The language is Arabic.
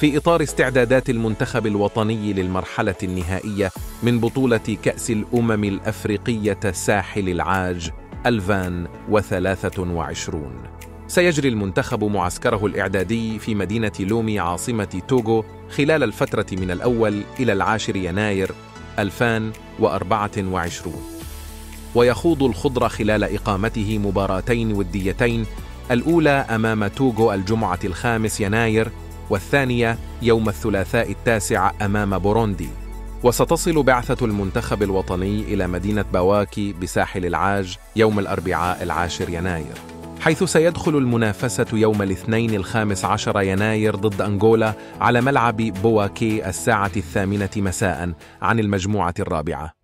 في إطار استعدادات المنتخب الوطني للمرحلة النهائية من بطولة كأس الأمم الأفريقية ساحل العاج 2023 سيجري المنتخب معسكره الإعدادي في مدينة لومي عاصمة توغو خلال الفترة من الأول إلى العاشر يناير 2024 ويخوض الخضر خلال إقامته مباراتين وديتين الأولى أمام توغو الجمعة الخامس يناير والثانية يوم الثلاثاء التاسع أمام بوروندي. وستصل بعثة المنتخب الوطني إلى مدينة بواكي بساحل العاج يوم الأربعاء العاشر يناير. حيث سيدخل المنافسة يوم الاثنين الخامس عشر يناير ضد أنغولا على ملعب بواكي الساعة الثامنة مساء عن المجموعة الرابعة.